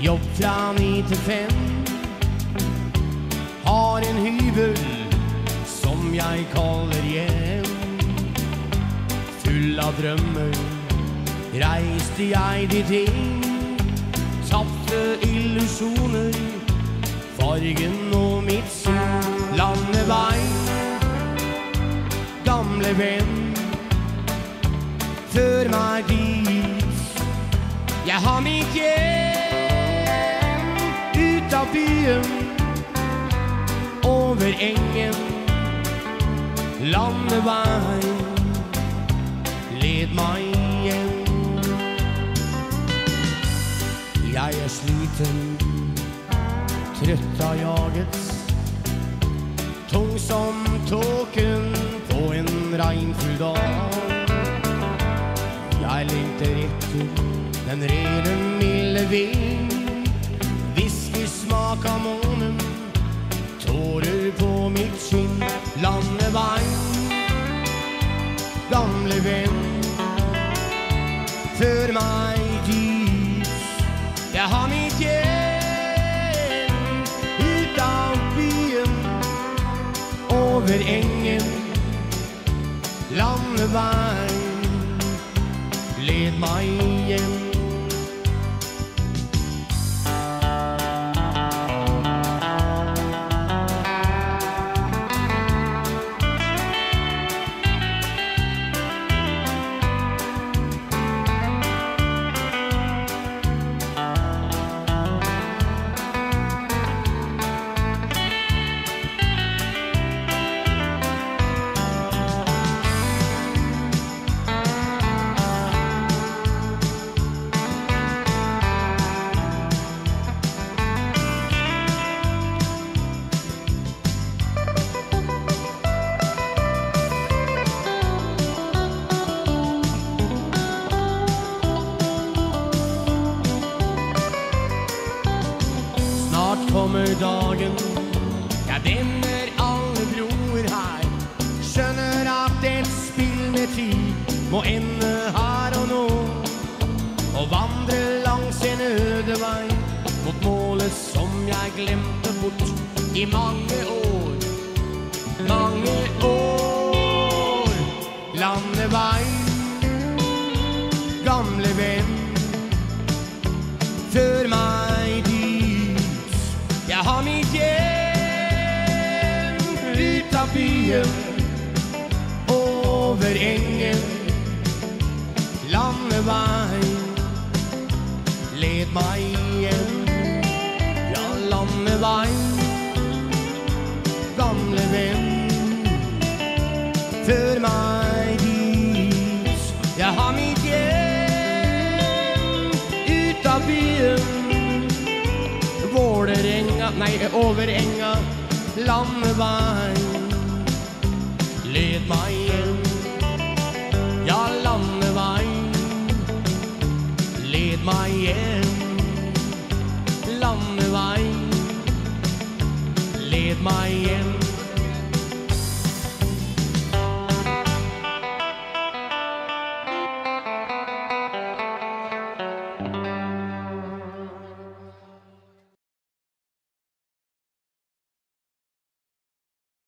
Jobb fra ni til fem. Har en hybel som jeg kaller hjem. Full av drømmer reiste jeg dit inn. Tapte illusjoner, fargen og mitt sinn. Landevei, gamle venn. Før meg dit. Jeg har mitt hjem byen, over engen. Landevei, led meg hjem. Jeg er sliten, trøtt av jaget. Tung som tåken på en regnfull dag. Jeg lengter etter den rene, milde vind. Whiskysmak av månen, tårer på mitt skinn. Landeveien, gamle venn, før meg dit. Jeg har mitt hjem ut av byen, over engen, landeveien. led meg hjem. Jeg vender alle broer her. Skjønner at et spill med tid Må ende her og nå. Og vandre langs en øde vei Mot målet som jeg glemte bort I mange år byen Over engen Landevei Led meg hjem Ja, landevei Gamle venn Før meg dit Jeg har mitt hjem Ut av byen Vålerenga, nei, over enga Landevei Led meg hjem, ja, landeveien. Led meg hjem, landeveien. Led meg hjem. thank